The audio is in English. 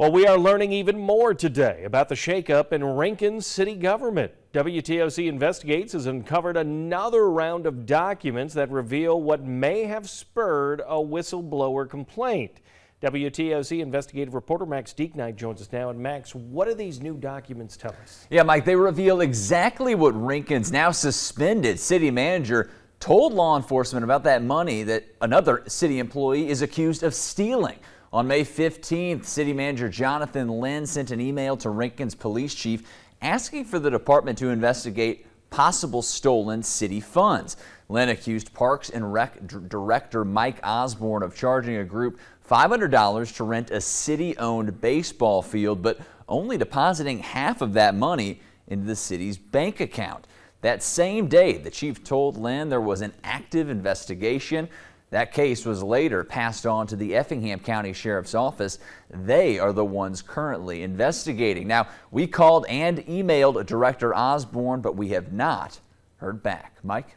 Well, we are learning even more today about the shakeup in Rincon city government. WTOC Investigates has uncovered another round of documents that reveal what may have spurred a whistleblower complaint. WTOC investigative reporter Max Diekneite joins us now. And Max, what do these new documents tell us? Yeah, Mike, they reveal exactly what Rincon's now suspended city manager told law enforcement about that money that another city employee is accused of stealing. On May 15th, City Manager Jonathan Lynn sent an email to Rincon's police chief asking for the department to investigate possible stolen city funds. Lynn accused Parks and Rec Director Mike Osborne of charging a group $500 to rent a city-owned baseball field, but only depositing half of that money into the city's bank account. That same day, the chief told Lynn there was an active investigation. That case was later passed on to the Effingham County Sheriff's Office. They are the ones currently investigating. Now, we called and emailed Director Osborne, but we have not heard back. Mike?